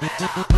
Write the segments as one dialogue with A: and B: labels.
A: Ha ha ha!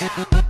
A: Yeah.